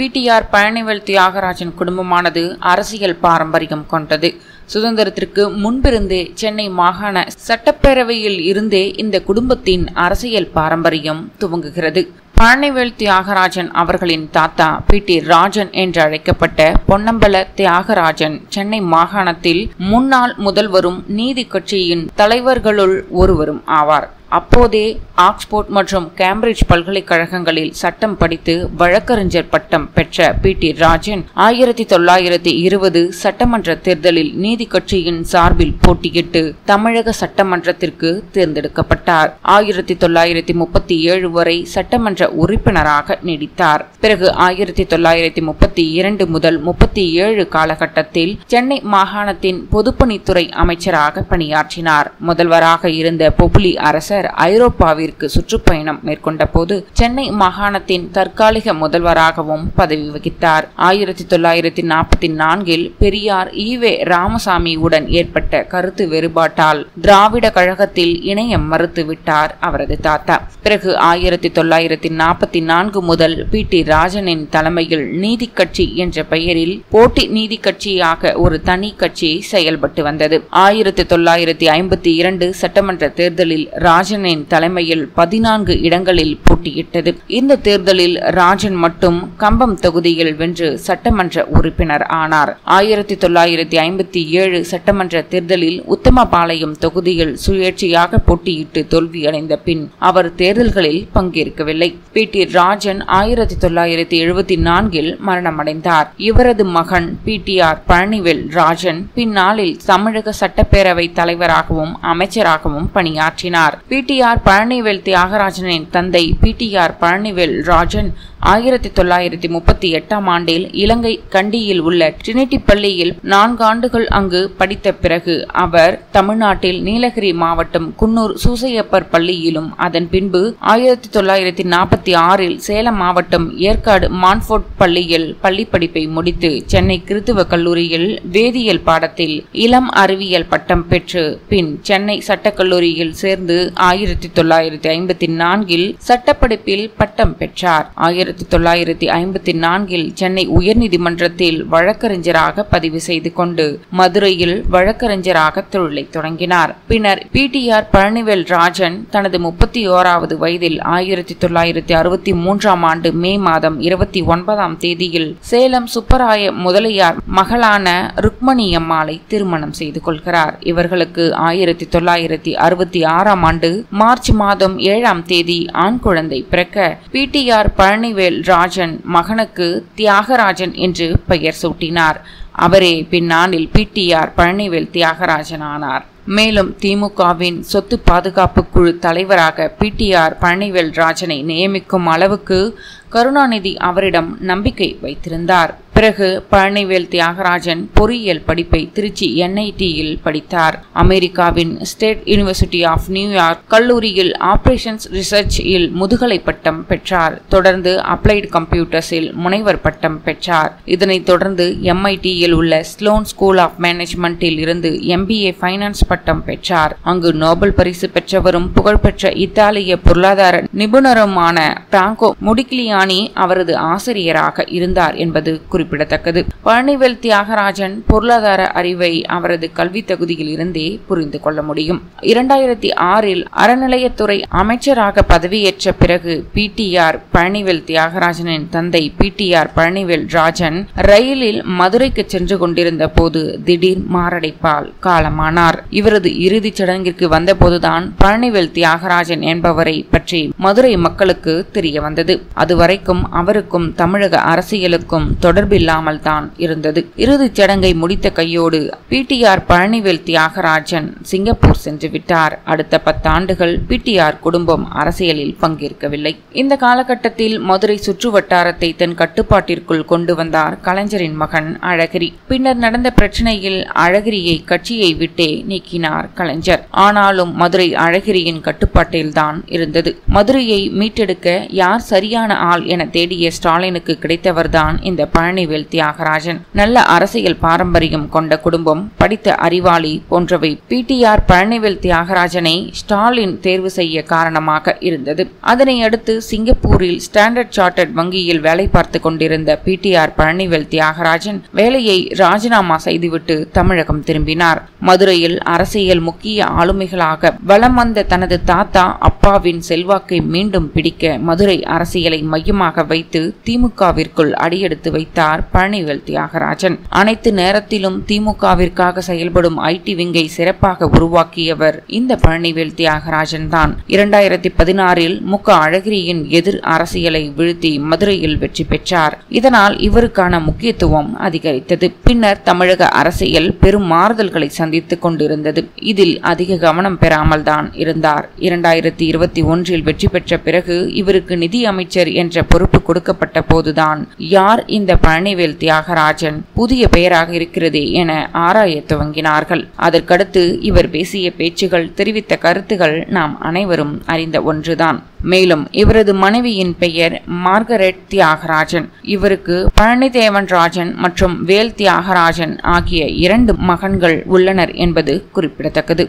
PTR Palanivel Thiagarajan குடும்பமானது அரசியல் பாரம்பரியம் கொண்டது. சுதந்திரத்திற்கு முன்பிருந்தே சென்னை மாகாண சட்டப்பேரவையில் இருந்தே இந்த குடும்பத்தின் அரசியல் பாரம்பரியம் துவங்குகிறது. பழனிவேல் தியாகராஜன் அவர்களின் தாத்தா பி. டி. ராஜன் என்று அழைக்கப்பட்ட பொன்னம்பல தியாகராஜன் சென்னை மாகாணத்தில் முன்னாள் முதல்வரும் நீதி கட்சியின் தலைவர்களுள் ஒருவரும் ஆவார். அப்போதே ஆக்ஸ்போர்ட் மற்றும் கேம்பிரிட்ஜ் பல்கலைக்கழகங்களில் சட்டம் படித்து வழக்கறிஞர் பட்டம் பெற்ற பி. டி. ராஜன் ஆயிரத்தி தொள்ளாயிரத்தி இருபது சட்டமன்ற தேர்தலில் நீதி கட்சியின் சார்பில் போட்டியிட்டு தமிழக சட்டமன்றத்திற்கு தேர்ந்தெடுக்கப்பட்டார். ஆயிரத்தி தொள்ளாயிரத்தி முப்பத்தி ஏழு வரை சட்டமன்ற உறுப்பினராக நீடித்தார். பிறகு ஆயிரத்தி தொள்ளாயிரத்தி முப்பத்தி இரண்டு முதல் முப்பத்தி ஏழு காலகட்டத்தில் சென்னை மாகாணத்தின் பொதுப்பணித்துறை அமைச்சராக பணியாற்றினார். முதல்வராக இருந்த பொபுலி அரசர் ஐரோப்பாவிற்கு சுற்றுப்பயணம் மேற்கொண்ட போது சென்னை மாகாணத்தின் தற்காலிக முதல்வராகவும் பதவி வகித்தார். ஆயிரத்தி தொள்ளாயிரத்தி நாற்பத்தி நான்கில் பெரியார் ஈவே ராமசாமியுடன் ஏற்பட்ட கருத்து வேறுபாட்டால் திராவிட கழகத்தில் இணைய மறுத்துவிட்டார் அவரது தாத்தா. பிறகு ஆயிரத்தி தொள்ளாயிரத்தி நாற்பத்தி நான்கு முதல் பி டி ராஜனின் தலைமையில் நீதி கட்சி என்ற பெயரில் போட்டி நீதி கட்சியாக ஒரு தனி கட்சி செயல்பட்டு வந்தது. ஆயிரத்தி தொள்ளாயிரத்தி ஐம்பத்தி இரண்டு சட்டமன்ற தேர்தலில் ராஜனின் தலைமையில் பதினான்கு இடங்களில் போட்டியிட்டது. இந்த தேர்தலில் ராஜன் மட்டும் கம்பம் தொகுதியில் வென்று சட்டமன்ற உறுப்பினர் ஆனார். ஆயிரத்தி தொள்ளாயிரத்தி ஐம்பத்தி ஏழு சட்டமன்ற தேர்தலில் உத்தமபாளையம் தொகுதியில் சுயேட்சையாக போட்டியிட்டு தோல்வியடைந்த பின் அவர் தேர்தல்களில் பங்கேற்கவில்லை. பி. டி. ராஜன் ஆயிரத்தி தொள்ளாயிரத்தி எழுபத்தி நான்கில் மரணமடைந்தார். இவரது மகன் P. T. R. Palanivel Rajan பின்னாளில் தமிழக சட்டப்பேரவை தலைவராகவும் அமைச்சராகவும் பணியாற்றினார். பி. டி. ஆர். பழனிவேல் தியாகராஜனின் தந்தை P. T. R. Palanivel Rajan ஆயிரத்தி தொள்ளாயிரத்தி முப்பத்தி எட்டாம் ஆண்டில் இலங்கை கண்டியில் உள்ள ட்ரினிட்டி பள்ளியில் நான்கு ஆண்டுகள் அங்கு படித்த பிறகு அவர் தமிழ்நாட்டில் நீலகிரி மாவட்டம் குன்னூர் சூசையப்பர் பள்ளியிலும் அதன் பின்பு ஆயிரத்தி தொள்ளாயிரத்தி நாற்பத்தி ஆறில் சேலம் மாவட்டம் ஏற்காடு மான்ஃபோர்ட் பள்ளியில் பள்ளி படிப்பை முடித்து சென்னை கிறித்துவ கல்லூரியில் வேதியியல் பாடத்தில் இளம் அறிவியல் பட்டம் பெற்று பின் சென்னை சட்டக்கல்லூரியில் சேர்ந்து ஆயிரத்தி தொள்ளாயிரத்தி ஐம்பத்தி நான்கில் சட்டப்படிப்பில் பட்டம் பெற்றார். ஆயிரத்தி தொள்ளாயிரத்தி ஐம்பத்தி நான்கில் சென்னை உயர்நீதிமன்றத்தில் வழக்கறிஞராக பதிவு செய்து கொண்டு மதுரையில் வழக்கறிஞராக தொழிலை தொடங்கினார். பின்னர் பிடிஆர் பழனிவேல் ராஜன் தனது முப்பத்தி ஓராவது வயதில் ஆயிரத்தி தொள்ளாயிரத்தி அறுபத்தி மூன்றாம் ஆண்டு மே மாதம் இருபத்தி ஒன்பதாம் தேதியில் சேலம் சுப்பராய முதலியார் மகளான ருக்மணி அம்மாளை திருமணம் செய்து கொள்கிறார். இவர்களுக்கு ஆயிரத்தி தொள்ளாயிரத்தி அறுபத்தி ஆறாம் ஆண்டு மார்ச் மாதம் ஏழாம் தேதி ஆண் குழந்தை பிறக்க பிடிஆர் பழனிவேல் ராஜன் மகனுக்கு தியாகராஜன் என்று பெயர் சூட்டினார். அவரே பின்னாளில் பிடிஆர் பழனிவேல் தியாகராஜன் ஆனார் மேலும் திமுகவின் சொத்து பாதுகாப்பு குழு தலைவராக பிடிஆர் பழனிவேல் ராஜனை நியமிக்கும் அளவுக்கு கருணாநிதி அவரிடம் நம்பிக்கை வைத்திருந்தார். பிறகு பழனிவேல் தியாகராஜன் பொறியியல் படிப்பை திருச்சி என்ஐடியில் படித்தார். அமெரிக்காவின் state university of New York கல்லூரியில் ஆபரேஷன்ஸ் ரிசர்ச்சில் முதுகலை பட்டம் பெற்றார். தொடர்ந்து அப்ளைடு கம்ப்யூட்டர்ஸில் முனைவர் பட்டம் பெற்றார். இதனைத் தொடர்ந்து எம்ஐடியில் உள்ள ஸ்லோன் ஸ்கூல் ஆஃப் மேனேஜ்மெண்டில் இருந்து எம்பிஏ ஃபைனான்ஸ் பட்டம் பெற்றார். அங்கு நோபல் பரிசு பெற்றவரும் புகழ்பெற்ற இத்தாலிய பொருளாதார நிபுணருமான பிராங்கோ முடிக்லியானி அவரது ஆசிரியராக இருந்தார் என்பது குறிப்பிடத்தக்கது. பழனிவேல் தியாகராஜன் பொருளாதார அறிவை அவரது கல்வி தகுதியில் இருந்தே புரிந்து கொள்ள முடியும். இரண்டாயிரத்தி ஆறில் அறநிலையத்துறை அமைச்சராக பதவியேற்ற பிறகு பிடிஆர் பழனிவேல் தியாகராஜனின் தந்தை பிடிஆர் பழனிவேல் ராஜன் ரயிலில் மதுரைக்கு சென்று கொண்டிருந்த போது திடீர் மாரடைப்பால் காலமானார். இவரது இறுதிச் சடங்கிற்கு வந்தபோதுதான் பழனிவேல் தியாகராஜன் என்பவரை பற்றி மதுரை மக்களுக்கு தெரிய வந்தது. அதுவரைக்கும் அவருக்கும் தமிழக அரசியலுக்கும் தொடர்பில் தொடர்பில்லாமல் தான் இருந்தது. இறுதிச் சடங்கை முடித்த கையோடு பிடிஆர் பழனிவேல் தியாகராஜன் சிங்கப்பூர் சென்று விட்டார். அடுத்த பத்தாண்டுகள் பிடிஆர் குடும்பம் அரசியலில் பங்கேற்கவில்லை. இந்த காலகட்டத்தில் மதுரை சுற்று வட்டாரத்தை தன் கட்டுப்பாட்டிற்குள் கொண்டு வந்தார் கலைஞரின் மகன் அழகிரி. பின்னர் நடந்த பிரச்சனையில் அழகிரியை கட்சியை விட்டே நீக்கினார் கலைஞர். ஆனாலும் மதுரை அழகிரியின் கட்டுப்பாட்டில்தான் இருந்தது. மதுரையை மீட்டெடுக்க யார் சரியான ஆள் என தேடிய ஸ்டாலினுக்கு கிடைத்தவர்தான் இந்த பழனி பழனிவேல் தியாகராஜன் நல்ல அரசியல் பாரம்பரியம் கொண்ட குடும்பம் படித்த அறிவாளி போன்றவை பிடிஆர் பழனிவேல் தியாகராஜனை ஸ்டாலின் தேர்வு செய்ய காரணமாக இருந்தது. அதனை அடுத்து சிங்கப்பூரில் ஸ்டாண்டர்ட் சார்ட்டர்ட் வங்கியில் வேலை பார்த்து கொண்டிருந்த பிடிஆர் பழனிவேல் தியாகராஜன் வேலையை ராஜினாமா செய்துவிட்டு தமிழகம் திரும்பினார். மதுரையில் அரசியல் முக்கிய ஆளுமைகளாக வலம் வந்த தனது தாத்தா அப்பாவின் செல்வாக்கை மீண்டும் பிடிக்க மதுரை அரசியலை மையமாக வைத்து திமுகவிற்குள் அடியெடுத்து வைத்தார். பழனிவேல் தியாகராஜன். அனைத்து நேரத்திலும் திமுகவிற்காக செயல்படும் ஐடி விங்கை சிறப்பாக உருவாக்கியவர் இந்த பழனிவேல் தியாகராஜன் தான். இரண்டாயிரத்தி பதினாறில் மு க அழகிரியின் எதிர் அரசியலை வீழ்த்தி மதுரையில் வெற்றி பெற்றார். இதனால் இவருக்கான முக்கியத்துவம் அதிகரித்தது. பின்னர் தமிழக அரசியல் பெரும் மாறுதல்களை சந்தித்துக் கொண்டிருந்தது. இதில் அதிக கவனம் பெறாமல் தான் இருந்தார். இரண்டாயிரத்தி இருபத்தி ஒன்றில் வெற்றி பெற்ற பிறகு இவருக்கு நிதி அமைச்சர் என்ற பொறுப்பு கொடுக்கப்பட்ட போதுதான் யார் இந்த பழனிவேல் தியாகராஜன் புதிய பெயராக இருக்கிறதே என ஆராய துவங்கினார்கள். அதற்கடுத்து இவர் பேசிய பேச்சுகள் தெரிவித்த கருத்துகள் நாம் அனைவரும் அறிந்த ஒன்றுதான். மேலும் இவரது மனைவியின் பெயர் மார்கரெட் தியாகராஜன். இவருக்கு பழனிதேவன் ராஜன் மற்றும் வேல் தியாகராஜன் ஆகிய இரண்டு மகன்கள் உள்ளனர் என்பது குறிப்பிடத்தக்கது.